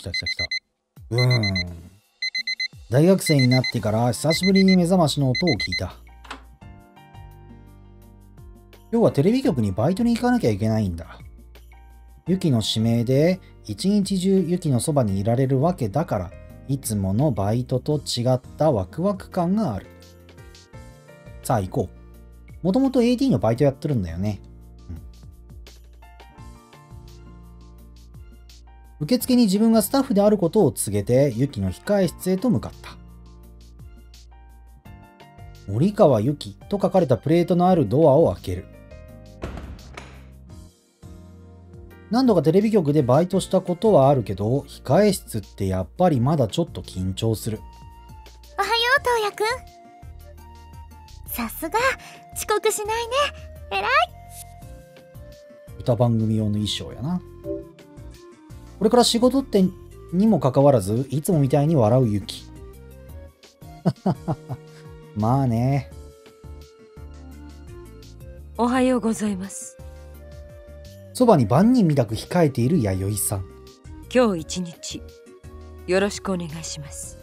来た来た来た。うーん。大学生になってから久しぶりに目覚ましの音を聞いた。今日はテレビ局にバイトに行かなきゃいけないんだ。ユキの指名で一日中ユキのそばにいられるわけだから、いつものバイトと違ったワクワク感がある。さあ行こう。もともと AD のバイトやってるんだよね。受付に自分がスタッフであることを告げて、ユキの控え室へと向かった。森川由紀と書かれたプレートのあるドアを開ける。何度かテレビ局でバイトしたことはあるけど、控え室ってやっぱりまだちょっと緊張する。おはよう東也くんさすが遅刻しないねえらい歌番組用の衣装やな。これから仕事ってにもかかわらず、いつもみたいに笑うユキ。まあね。おはようございますそばに万人みたく控えている弥生さん。今日一日よろしくお願いします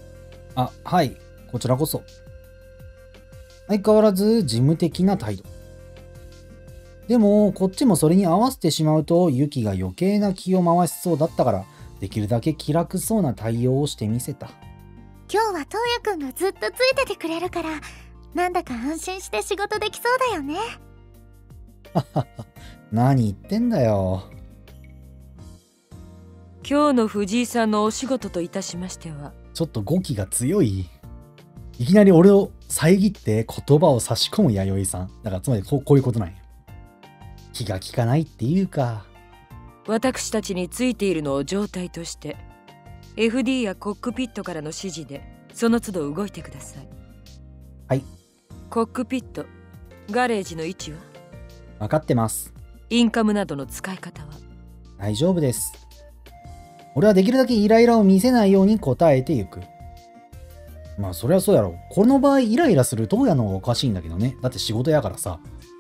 あ、はい。こちらこそ。相変わらず事務的な態度。でも、こっちもそれに合わせてしまうと、ユキが余計な気を回しそうだったから、できるだけ気楽そうな対応をしてみせた。今日は東也くんがずっとついててくれるからなんだか安心して仕事できそうだよね 何言ってんだよ。今日の藤井さんのお仕事といたしましてはちょっと語気が強い。いきなり俺を遮って言葉を差し込む弥生さん。だからつまりこうこういうことなんよ。気が利かないっていうか。私たちについているのを状態として FD やコックピットからの指示でその都度動いてくださいはいコックピットガレージの位置は？分かってます。インカムなどの使い方は？大丈夫です。俺はできるだけイライラを見せないように答えていく。まあそりゃそうやろ。この場合イライラするどうやのがおかしいんだけどね。だって仕事やからさ。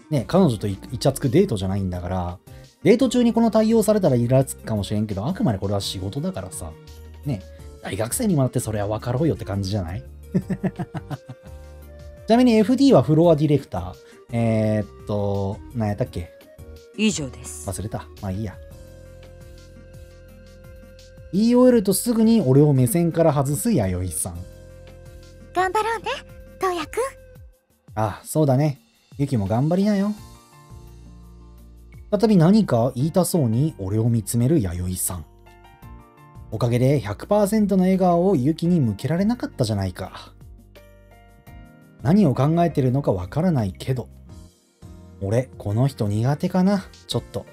ね、彼女とイイチャつくデートじゃないんだから、デート中にこの対応されたらイラつくかもしれんけど、あくまでこれは仕事だからさ。ね、大学生にもなってそれは分かろうよって感じじゃない？ちなみに FD はフロアディレクター。えー、っと、何やったっけ？以上です忘れた。まあいいや。言い終えるとすぐに俺を目線から外す弥生さん。頑張ろうね東也くんあ、そうだね。ユキも頑張りなよ。再び何か言いたそうに俺を見つめる弥生さん。おかげで100%の笑顔をユキに向けられなかったじゃないか。何を考えてるのかわからないけど。俺、この人苦手かな、ちょっと。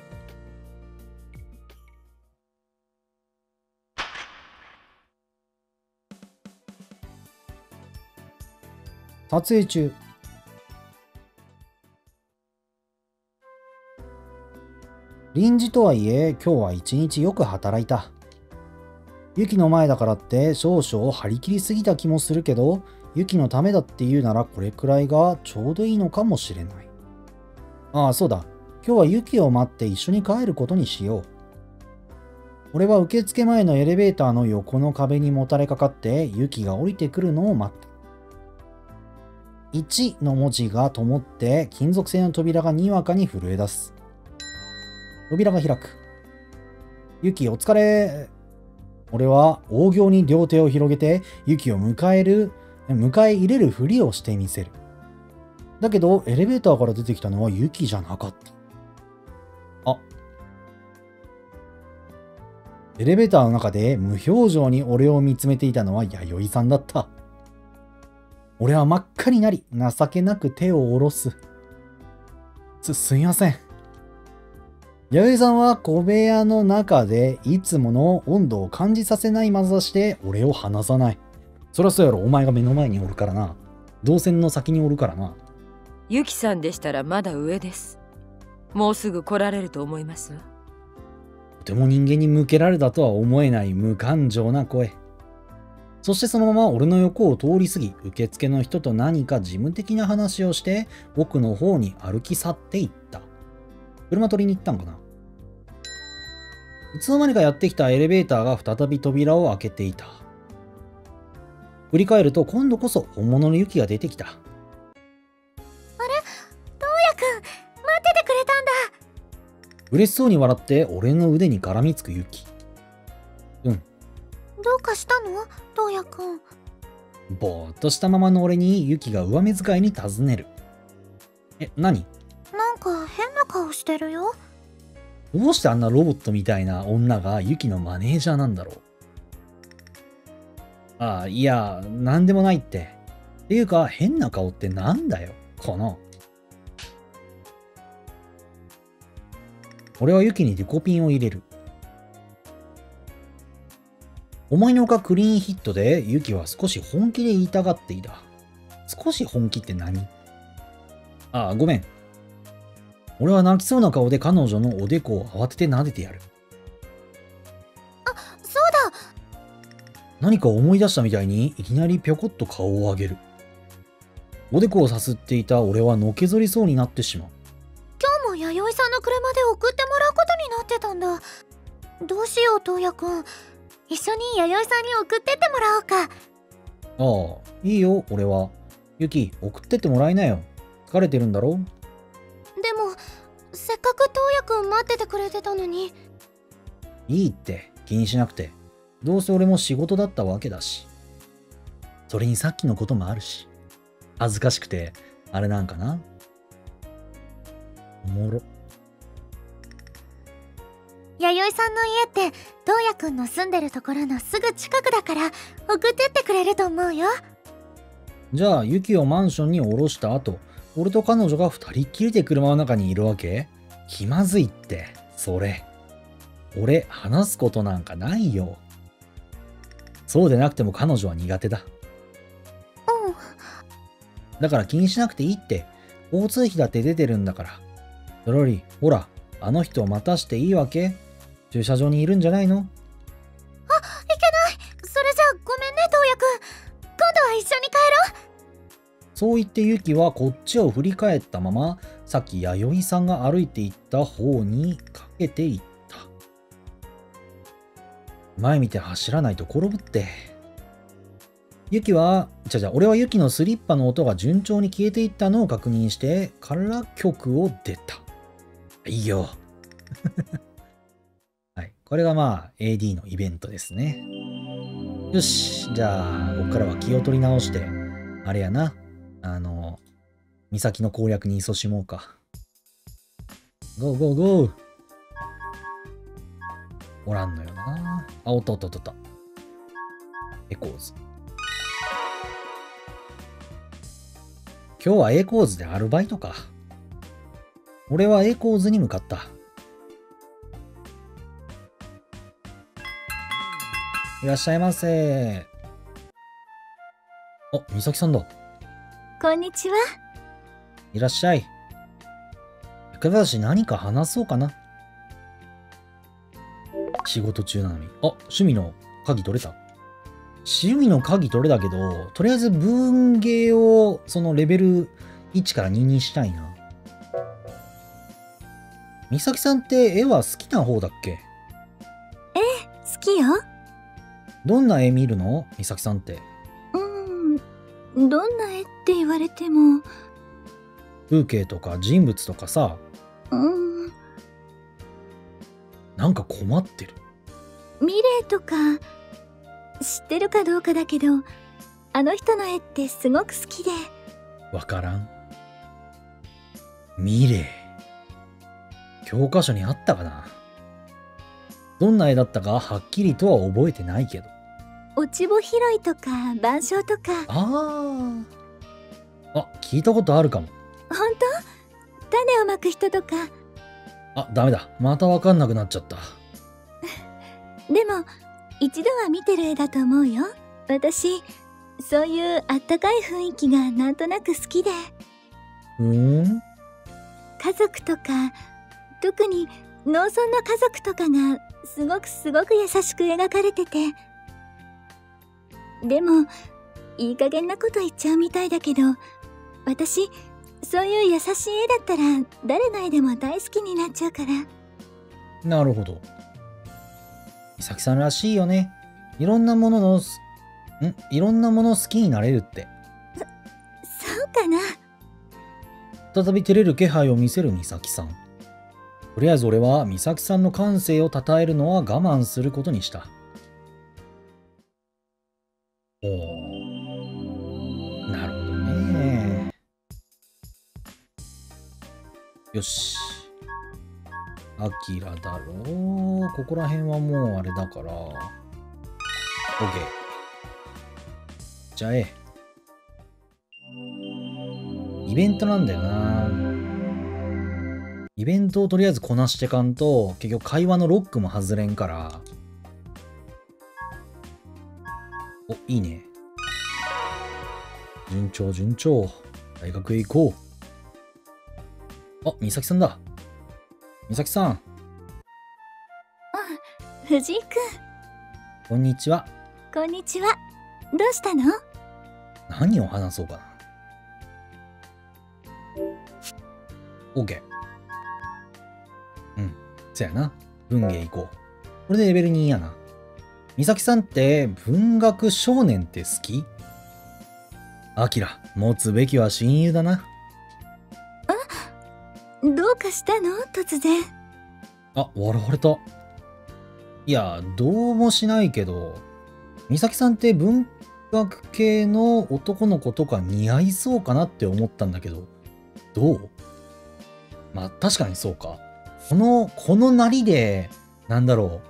撮影中。臨時とはいえ、今日は一日よく働いた。ユキの前だからって少々張り切りすぎた気もするけど、ユキのためだって言うならこれくらいがちょうどいいのかもしれない。ああ、そうだ。今日はユキを待って一緒に帰ることにしよう。俺は受付前のエレベーターの横の壁にもたれかかってユキが降りてくるのを待った。1の文字が灯って金属製の扉がにわかに震え出す。扉が開く。ユキお疲れ。俺は大行に両手を広げてユキを迎える、迎え入れるふりをしてみせる。だけど、エレベーターから出てきたのはユキじゃなかった。あ。エレベーターの中で無表情に俺を見つめていたのは弥生さんだった。俺は真っ赤になり、情けなく手を下ろす。す、すみません。弥生さんは小部屋の中でいつもの温度を感じさせないまざして俺を離さない。そりゃそうやろ、お前が目の前におるからな。動線の先におるからな。ユキさんでしたらまだ上ですもうすぐ来られると思いますわとても人間に向けられたとは思えない無感情な声。そしてそのまま俺の横を通り過ぎ、受付の人と何か事務的な話をして、奥の方に歩き去っていった。車取りに行ったんかないつの間にかやってきたエレベーターが再び扉を開けていた。振り返ると今度こそ本物のユキが出てきた。トウヤく？ん待っててくれたんだ嬉しそうに笑って俺の腕に絡みつくユキ。どうかしたの？トウヤく？んぼーっとしたままの俺にユキが上目遣いに尋ねる。え、何？なんか変な顔してるよどうしてあんなロボットみたいな女がユキのマネージャーなんだろう？ああ、いや、なんでもないって。っていうか、変な顔ってなんだよ、この。俺はユキにデコピンを入れる。思いのほかクリーンヒットでユキは少し本気で言いたがっていた。少し本気って何？ああ、ごめん。俺は泣きそうな顔で彼女のおでこを慌てて撫でてやる。そうだ何か思い出したみたいにいきなりぴょこっと顔を上げる。おでこをさすっていた俺はのけぞりそうになってしまう。今日も弥生さんの車で送ってもらうことになってたんだどうしようトウヤくん一緒に弥生さんに送ってってもらおうかああ、いいよ、俺は。ユキ、送ってってもらいなよ。疲れてるんだろ？でもせっかくトウヤくん待っててくれてたのにいいって、気にしなくて。どうせ俺も仕事だったわけだし。それにさっきのこともあるし。恥ずかしくて、あれなんかなおもろ。弥生さんの家ってトウヤくんの住んでるところのすぐ近くだから送ってってくれると思うよじゃあ、ユキをマンションに降ろした後、俺と彼女が二人っきりで車の中にいるわけ？気まずいって、それ。俺、話すことなんかないよ。そうでなくても彼女は苦手だ。うんだから気にしなくていいって。交通費だって出てるんだから。ドロリ、ほら、あの人を待たしていいわけ？駐車場にいるんじゃないの？いけないそれじゃあごめんねトウヤくん今度は一緒に帰ろうそう言ってユキはこっちを振り返ったまま、さっき弥生さんが歩いていった方にかけていった。前見て走らないと転ぶって。ユキは、じゃじゃ、俺はユキのスリッパの音が順調に消えていったのを確認して、から曲を出た。いいよ。はい。これがまあ AD のイベントですね。よし。じゃあ、こっからは気を取り直して、あれやな。あの、岬の攻略に勤しもうか。ゴーゴーゴーおらんのよな。あ、おったおったおった。エコーズ。今日はエコーズでアルバイトか。俺はエコーズに向かった。いらっしゃいませ。あ、美咲さんだ。こんにちはいらっしゃい。福田氏何か話そうかな。仕事中なのに。あ、趣味の鍵取れた趣味の鍵取れたけど、とりあえず文芸をそのレベル1から2にしたいな。美咲さんって絵は好きな方だっけ？好きよどんな絵見るの？美咲さんって。うんどんな絵って言われても風景とか人物とかさ、うんなんか困ってる。ミレーとか知ってるかどうかだけどあの人の絵ってすごく好きでわからん。ミレー。教科書にあったかなどんな絵だったかはっきりとは覚えてないけど。落ち穂拾いとか板書とかああ。あ、聞いたことあるかも。本当？種をまく人とか。あ、ダメだ。またわかんなくなっちゃった。でも一度は見てる絵だと思うよ。私そういうあったかい雰囲気がなんとなく好きで。ふーん？家族とか特に農村の家族とかがすごくすごく優しく描かれてて。でもいい加減なこと言っちゃうみたいだけど私そういう優しい絵だったら誰の絵でも大好きになっちゃうからなるほど。美咲さんらしいよね。いろんなもののす、ん？いろんなもの好きになれるって。そうかな再び照れる気配を見せる美咲さん。とりあえず俺は美咲さんの感性を称えるのは我慢することにした。おー。よし。アキラだろう。ここら辺はもうあれだから。オッケー。じゃあええ。イベントなんだよな。イベントをとりあえずこなしてかんと、結局会話のロックも外れんから。お、いいね。順調順調。大学へ行こう。あ、美咲さんだ。美咲さん、藤井くんこんにちは。こんにちはどうしたの？何を話そうかな。OK。うん、そやな。文芸行こう。これでレベル2やな。美咲さんって文学少年って好き？アキラ、持つべきは親友だな。どうかしたの？突然あ、笑われた。いや、どうもしないけど、美咲さんって文学系の男の子とか似合いそうかなって思ったんだけど、どう？まあ確かにそうか。この、このなりで、なんだろ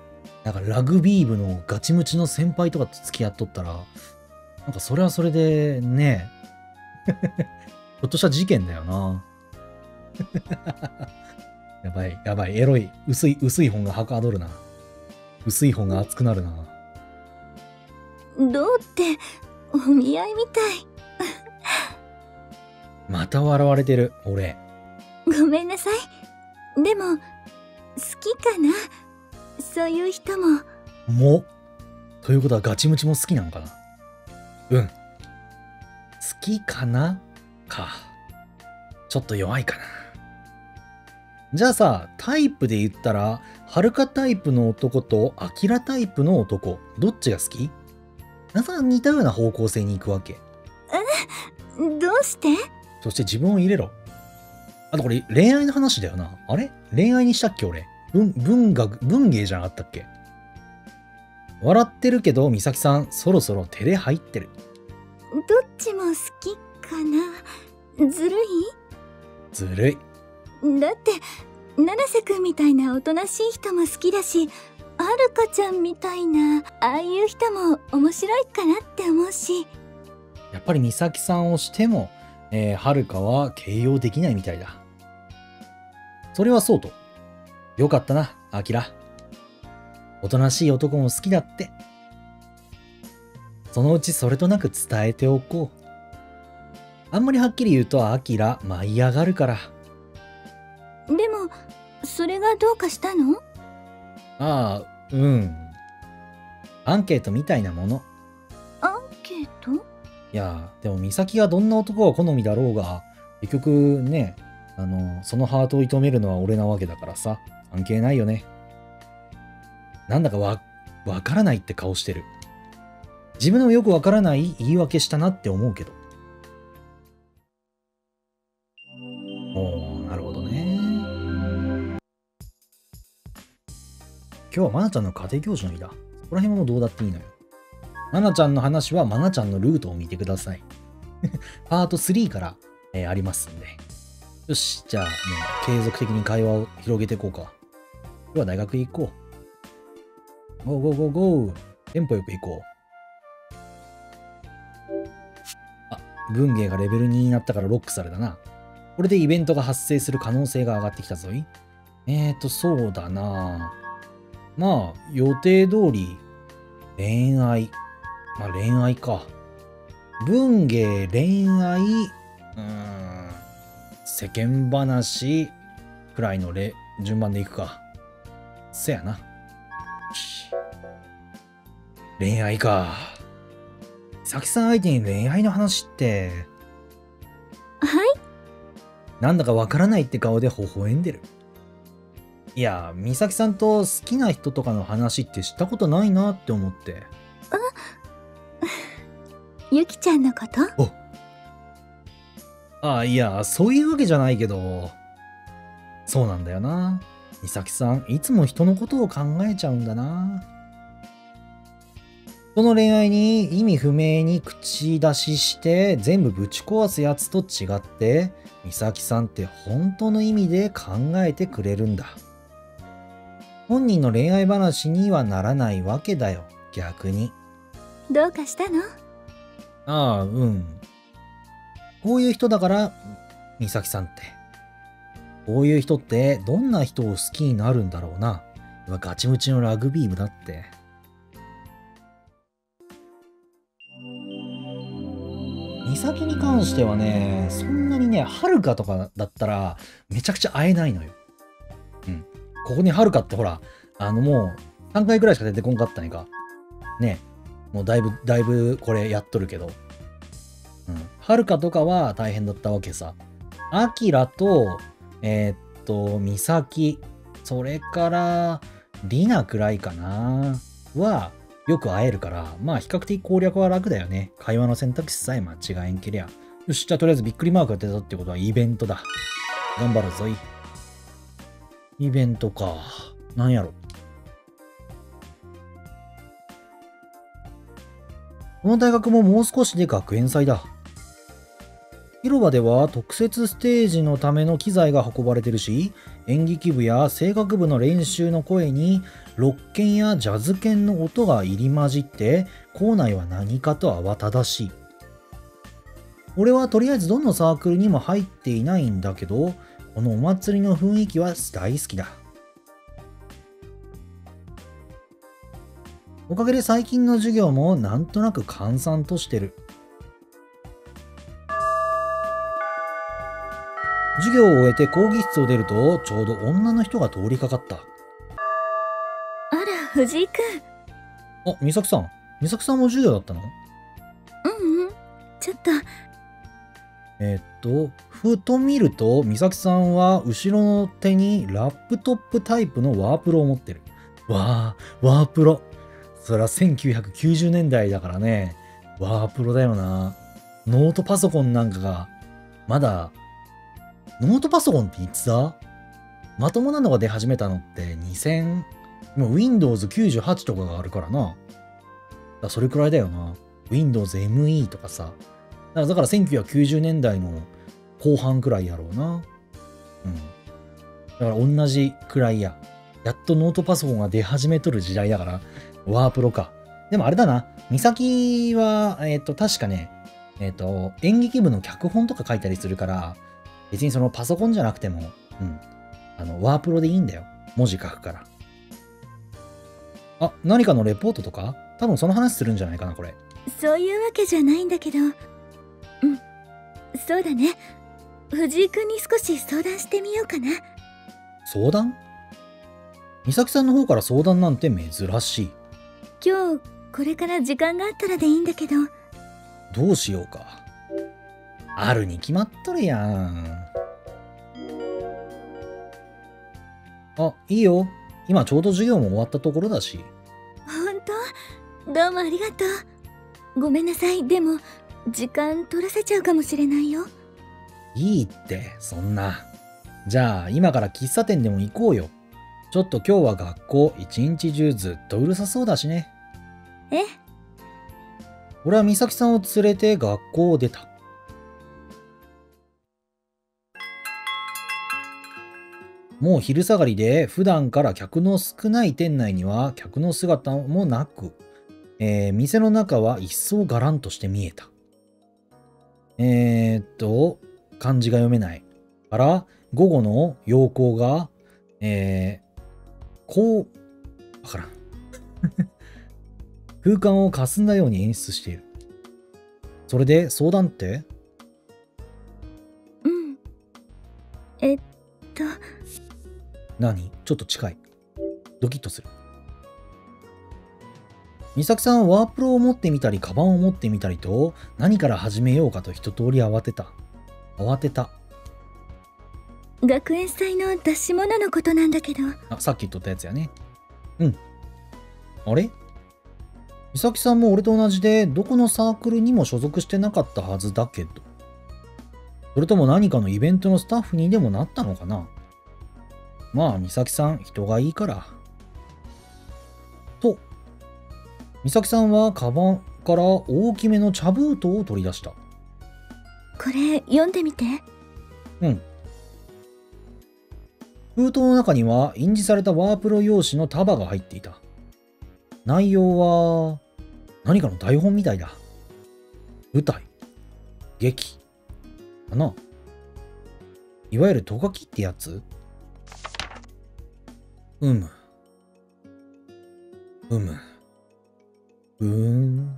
う、なんかラグビー部のガチムチの先輩とかと付き合っとったら、なんかそれはそれで、ね ひょっとした事件だよな。やばい、やばい、エロい、薄い、薄い本がはかどるな。薄い本が熱くなるな。どうってお見合いみたい また笑われてる、俺。ごめんなさいでも好きかな？そういう人もも。ということはガチムチも好きなのかな？うん。好きかな？か。ちょっと弱いかな。じゃあさ、タイプで言ったら、はるかタイプの男とアキラタイプの男、どっちが好き？なさ似たような方向性に行くわけ。どうして？そして自分を入れろ。あとこれ恋愛の話だよな。あれ？恋愛にしたっけ俺？文、文学、文芸じゃなかったっけ？笑ってるけど、美咲さん、そろそろ照れ入ってる。どっちも好きかなずるずるい。だって七瀬くんみたいなおとなしい人も好きだしはるかちゃんみたいなああいう人も面白いかなって思うしやっぱり美咲さんをしても、えー、はるかは形容できないみたいだ。それはそうと。よかったな、アキラ。おとなしい男も好きだって。そのうちそれとなく伝えておこう。あんまりはっきり言うと、アキラ舞い上がるから。それがどうかしたの？ああ、うん。アンケートみたいなもの。アンケート？いや、でも美咲がどんな男が好みだろうが、結局ね、あの、そのハートを射止めるのは俺なわけだからさ、関係ないよね。なんだかわ、わからないって顔してる。自分でもよくわからない言い訳したなって思うけど。今日はまなちゃんの家庭教師の日だ。そこら辺もどうだっていいのよ。まなちゃんの話はまなちゃんのルートを見てください。パート3から、えーありますんで。よし、じゃあもう継続的に会話を広げていこうか。今日は大学へ行こう。 Go go go go。テンポよく行こう。あ、文芸がレベル2になったからロックされたな。これでイベントが発生する可能性が上がってきたぞい。えーと、そうだなぁまあ、予定通り、恋愛。まあ恋愛か。文芸、恋愛、うーん、世間話くらいのレ順番でいくか。せやな。恋愛か。さきさん相手に恋愛の話って、はいなんだかわからないって顔で微笑んでる。いや、美咲さんと好きな人とかの話ってしたことないなって思って。ゆきちゃんのこと？ああ、いや、そういうわけじゃないけど。そうなんだよな。美咲さん、いつも人のことを考えちゃうんだな。その恋愛に意味不明に口出しして全部ぶち壊すやつと違って、美咲さんって本当の意味で考えてくれるんだ。本人の恋愛話にはならないわけだよ、逆に。どうかしたの？ああ、うん。こういう人だから、美咲さんって。こういう人ってどんな人を好きになるんだろうな。今ガチムチのラグビー部だって。美咲に関してはね、そんなにね、はるかとかだったら、めちゃくちゃ会えないのよ。うん。ここにはるかってほら、あのもう、3回くらいしか出てこんかったねか。ねもうだいぶ、だいぶこれやっとるけど。うん。はるかとかは大変だったわけさ。あきらと、えーっと、みさき、それから、りなくらいかな。は、よく会えるから、まあ比較的攻略は楽だよね。会話の選択肢さえ間違えんけりゃ。よし、じゃあとりあえずびっくりマークが出たってことはイベントだ。頑張るぞい。イベントか。なんやろ。この大学ももう少しで学園祭だ。広場では特設ステージのための機材が運ばれてるし、演劇部や声楽部の練習の声に、ロッケンやジャズ犬の音が入り混じって、校内は何かと慌ただしい。俺はとりあえずどのサークルにも入っていないんだけど、このお祭りの雰囲気は大好きだ。おかげで最近の授業もなんとなく閑散としてる。授業を終えて講義室を出ると、ちょうど女の人が通りかかった。あら、藤井くん。あ、美咲さん。美咲さんも授業だったの？うんうん。ちょっと、えーっと、ふと見ると、美咲さんは後ろの手にラップトップタイプのワープロを持ってる。わー、ワープロ。そりゃ1990年代だからね。ワープロだよな。ノートパソコンなんかが、まだ、ノートパソコンっていつだ？まともなのが出始めたのって2000、もう Windows 98とかがあるからな。だそれくらいだよな。Windows ME とかさ。だから1990年代の後半くらいやろうな。うん。だから同じくらいや。やっとノートパソコンが出始めとる時代だから、ワープロか。でもあれだな。美咲は、えっ、と、確かね、えっ、と、演劇部の脚本とか書いたりするから、別にそのパソコンじゃなくても、うん。あの、ワープロでいいんだよ。文字書くから。あ、何かのレポートとか？多分その話するんじゃないかな、これ。そういうわけじゃないんだけど。うん。そうだね。藤井くんに少し相談してみようかな。相談？美咲さんの方から相談なんて珍しい。今日、これから時間があったらでいいんだけど。どうしようか。あるに決まっとるやん。あ、いいよ。今ちょうど授業も終わったところだし。ほんとどうもありがとう。ごめんなさい。でも、時間取らせちゃうかもしれないよ。いいって、そんな。じゃあ、今から喫茶店でも行こうよ。ちょっと今日は学校一日中ずっとうるさそうだしね。え？俺は美咲さんを連れて学校を出た。もう昼下がりで普段から客の少ない店内には客の姿もなく、えー店の中は一層がらんとして見えた。えー、っと、漢字が読めない。から、午後の陽光が、えー、こう、わからん。空間を霞んだように演出している。それで相談って？うん。えっと、何？ちょっと近い。ドキッとする。美咲さんはワープロを持ってみたり、カバンを持ってみたりと、何から始めようかと一通り慌てた。慌てた。学園祭の出し物のことなんだけど。あさっき言っとったやつやね。うん。あれ？美咲さんも俺と同じでどこのサークルにも所属してなかったはずだけど。それとも何かのイベントのスタッフにでもなったのかな？まあ美咲さん人がいいから。と美咲さんはカバンから大きめの茶封筒を取り出したこれ読んでみて。うん。封筒の中には印字されたワープロ用紙の束が入っていた。内容は何かの台本みたいだ。舞台。劇。かな。いわゆるト書きってやつ？うむ。うむ。うーん。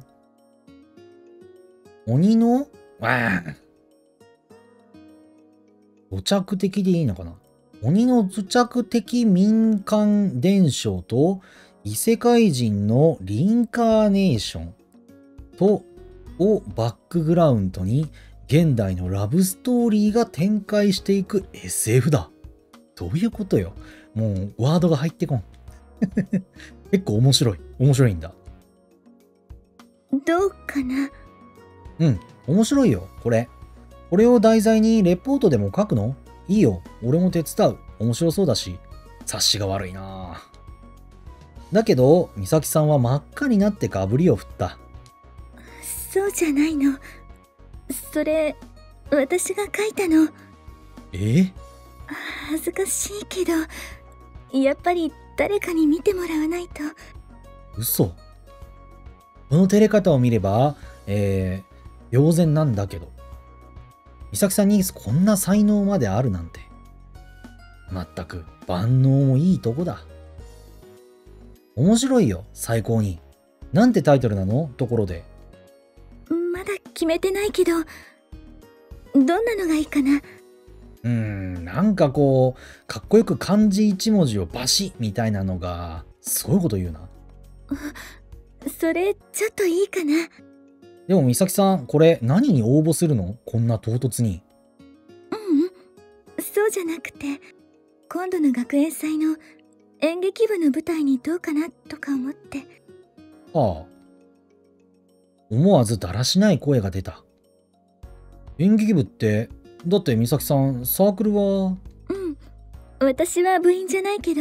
鬼の？わあ土着的でいいのかな？鬼の土着的民間伝承と異世界人のリンカーネーションとをバックグラウンドに現代のラブストーリーが展開していく SF だ。どういうことよ？もうワードが入ってこん。結構面白い。面白いんだ。どうかな？うん、面白いよ、これ。これを題材にレポートでも書くの？いいよ、俺も手伝う。面白そうだし。察しが悪いなだけど、美咲さんは真っ赤になってガブリを振った。そうじゃないのそれ私が書いたのえ？恥ずかしいけどやっぱり誰かに見てもらわないと嘘この照れ方を見れば、えー、呆然なんだけど。美咲さんにこんな才能まであるなんて。まったく万能もいいとこだ。面白いよ、最高に。なんてタイトルなの？ところで。まだ決めてないけどどんなのがいいかな？うーん、なんかこう、かっこよく漢字一文字をバシッみたいなのが、すごいこと言うな。それちょっといいかなでも美咲さん、これ何に応募するの？こんな唐突に。ううん。そうじゃなくて今度の学園祭の演劇部の舞台にどうかなとか思って。ああ。思わずだらしない声が出た。演劇部って、だって美咲さん、サークルは、うん。私は部員じゃないけど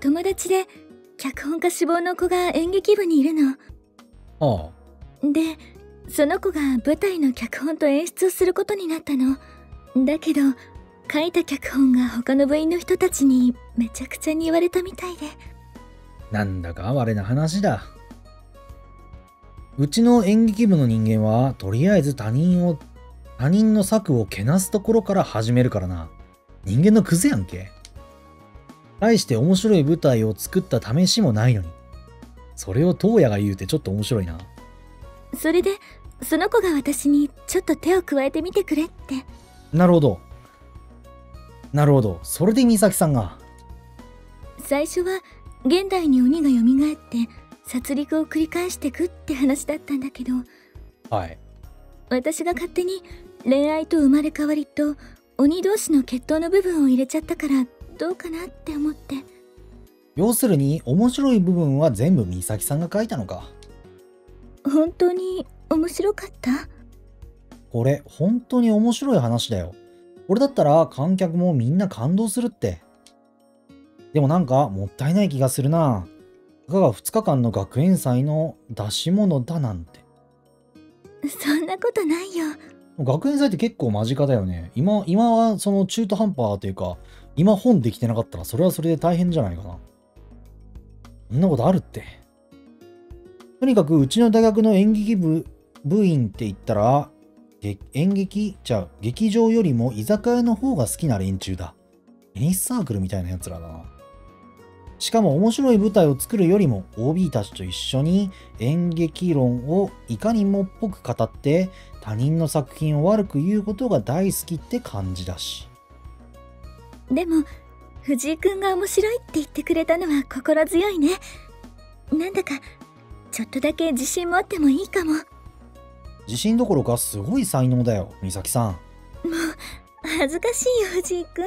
友達で脚本家志望の子が演劇部にいるの。ああ、でその子が舞台の脚本と演出をすることになったのだけど書いた脚本が他の部員の人たちにめちゃくちゃに言われたみたいでなんだか哀れな話だ。うちの演劇部の人間は、とりあえず他人を、他人の策をけなすところから始めるからな。人間のクズやんけ。対して面白い舞台を作った試しもないのに。それを東野が言うてちょっと面白いな。それでその子が私にちょっと手を加えてみてくれってなるほど。なるほど。それで美咲さんが？最初は現代に鬼が蘇って殺戮を繰り返してくって話だったんだけどはい。私が勝手に恋愛と生まれ変わりと鬼同士の決闘の部分を入れちゃったからどうかなって思って要するに、面白い部分は全部美咲さんが書いたのか。本当に面白かった？これ、本当に面白い話だよ。俺だったら観客もみんな感動するって。でもなんかもったいない気がするな。たかが2日間の学園祭の出し物だなんて。そんなことないよ学園祭って結構間近だよね。今、今はその中途半端というか、今本できてなかったらそれはそれで大変じゃないかな。そんなことあるって。とにかくうちの大学の演劇部部員って言ったら、演劇じゃあ劇場よりも居酒屋の方が好きな連中だ。テニスサークルみたいなやつらだな。しかも面白い舞台を作るよりも OB たちと一緒に演劇論をいかにもっぽく語って他人の作品を悪く言うことが大好きって感じだし。でも藤井くんが面白いって言ってくれたのは心強いねなんだかちょっとだけ自信持ってもいいかも。自信どころかすごい才能だよ、美咲さん。恥ずかしいよ藤井君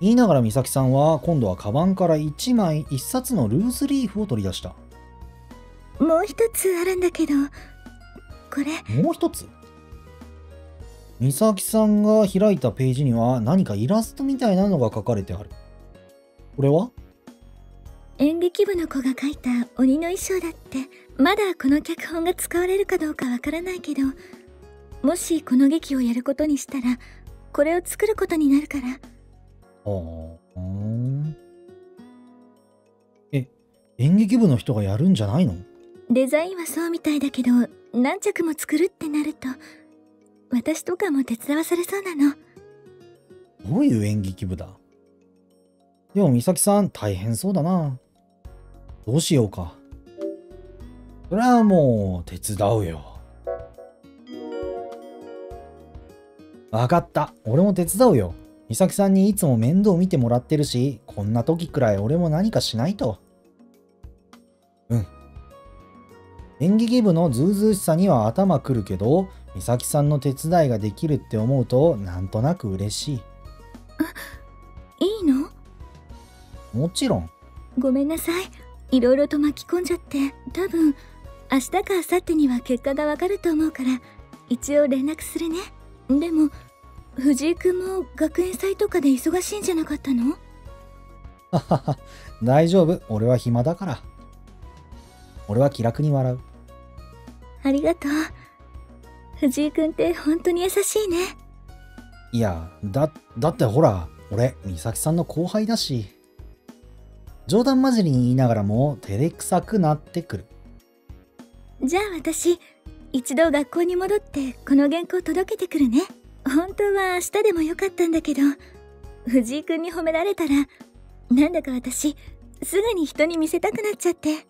言いながら美咲さんは今度はカバンから1枚1冊のルーズリーフを取り出した。もう一つあるんだけど。これ。もう一つ？美咲さんが開いたページには何かイラストみたいなのが書かれてある。これは？演劇部の子が描いた鬼の衣装だってまだこの脚本が使われるかどうかわからないけどもしこの劇をやることにしたらこれを作ることになるから。はあんえ演劇部の人がやるんじゃないの？デザインはそうみたいだけど何着も作るってなると私とかも手伝わされそうなの。どういう演劇部だ？でも美咲さん大変そうだなどうしようか。それはもう手伝うよ。わかった。俺も手伝うよ。美咲さんにいつも面倒見てもらってるしこんな時くらい俺も何かしないと。うん。演劇部のずうずうしさには頭くるけど美咲さんの手伝いができるって思うとなんとなく嬉しい。いいの？もちろん。ごめんなさいいろいろと巻き込んじゃって多分明日か明後日には結果がわかると思うから一応連絡するね。でも藤井君も学園祭とかで忙しいんじゃなかったの？ははは大丈夫。俺は暇だから。俺は気楽に笑う。ありがとう。藤井君って本当に優しいね。いやだだってほら俺美咲さんの後輩だし冗談交じりに言いながらも照れくさくなってくる。じゃあ私一度学校に戻ってこの原稿届けてくるね。本当は明日でもよかったんだけど。藤井君に褒められたらなんだか私すぐに人に見せたくなっちゃって。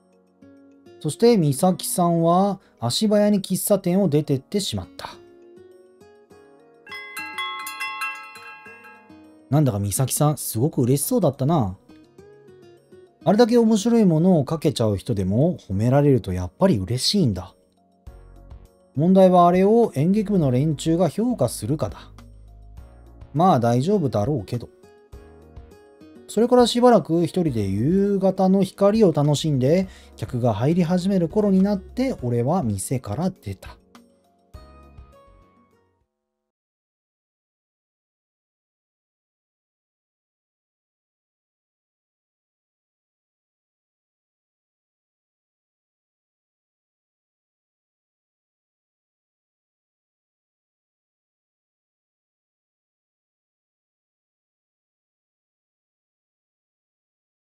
そして美咲さんは足早に喫茶店を出てってしまった。なんだか美咲さんすごく嬉しそうだったなあれだけ面白いものをかけちゃう人でも褒められるとやっぱり嬉しいんだ。問題はあれを演劇部の連中が評価するかだ。まあ大丈夫だろうけど。それからしばらく一人で夕方の光を楽しんで客が入り始める頃になって俺は店から出た。